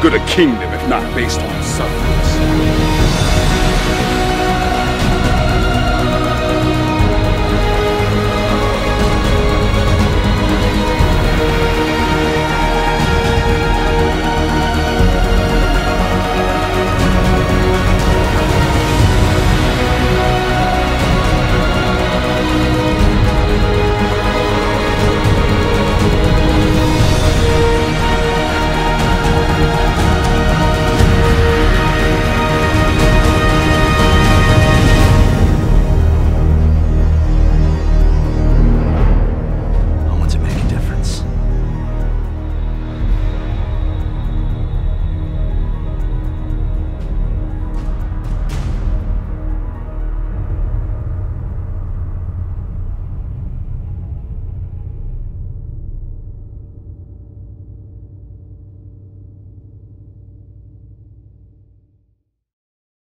good a kingdom if not based on